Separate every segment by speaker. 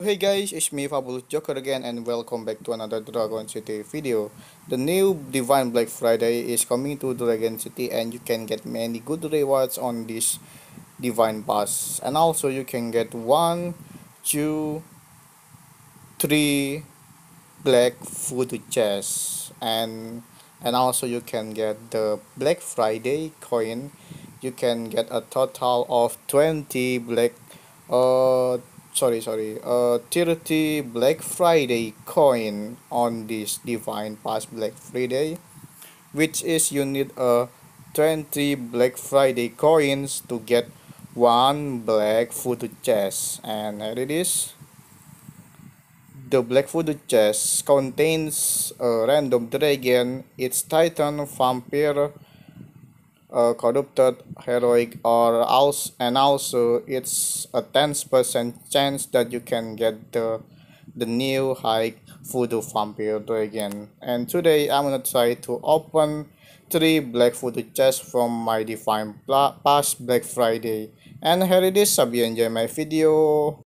Speaker 1: Hey guys, it's me Fabulous Joker again and welcome back to another Dragon City video. The new Divine Black Friday is coming to Dragon City and you can get many good rewards on this Divine Pass. And also you can get one, two, three black voodoo chests and and also you can get the Black Friday coin. You can get a total of 20 black uh sorry sorry. Uh 30 black friday coin on this divine pass black friday which is you need a 20 black friday coins to get one black voodoo chest. And here it is. The black voodoo chest contains a random dragon. Its titan vampire uh, corrupted heroic or also and also it's a 10% chance that you can get the the new high voodoo vampire again. And today i'm gonna try to open three black voodoo chests from my divine pass black friday. And here it is hope you enjoy my video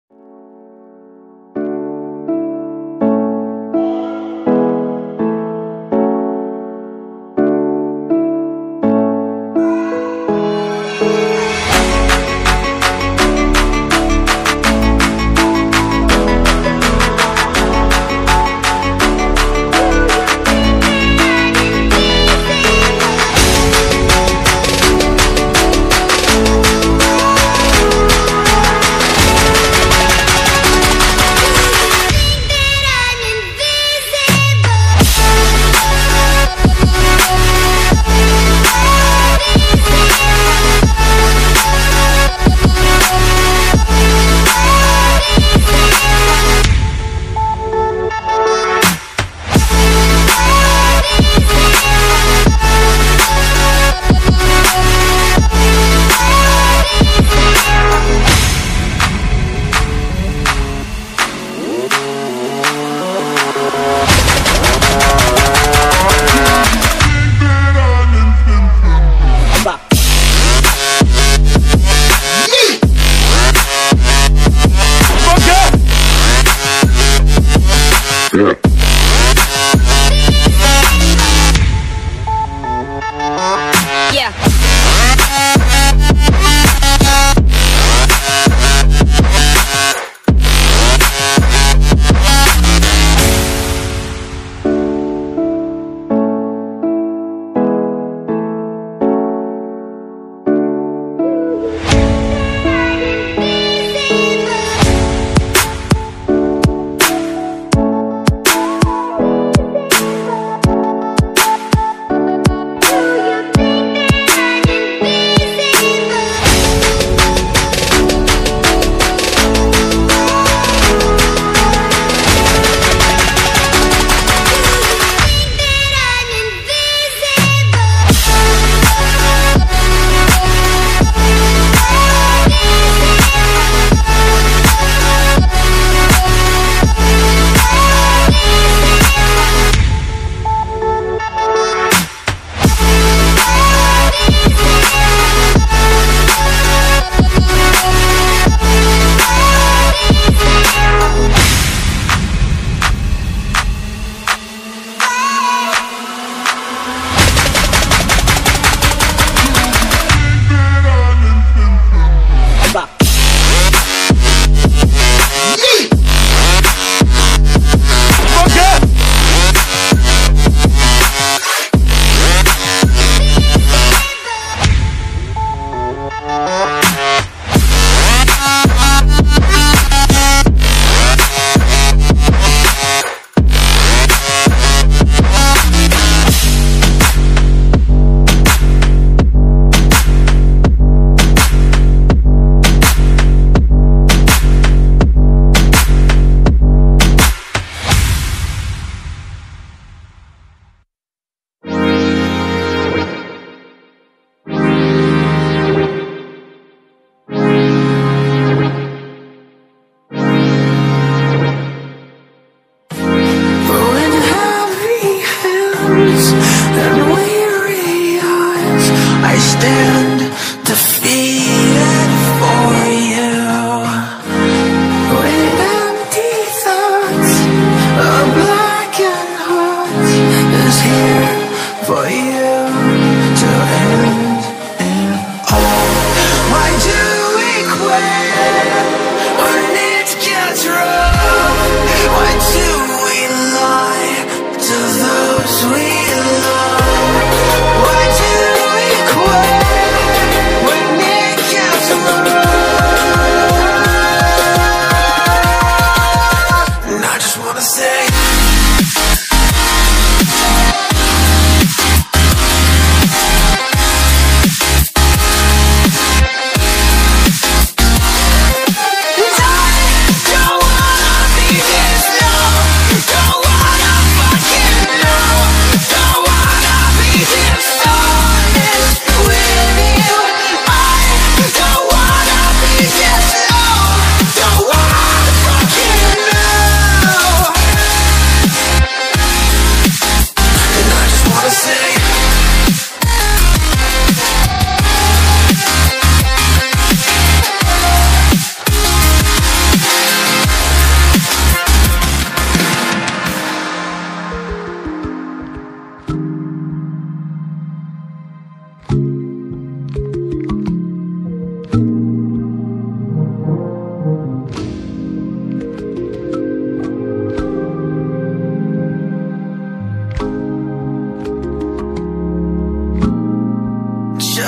Speaker 2: and weary eyes, I stand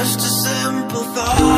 Speaker 2: just a simple thought.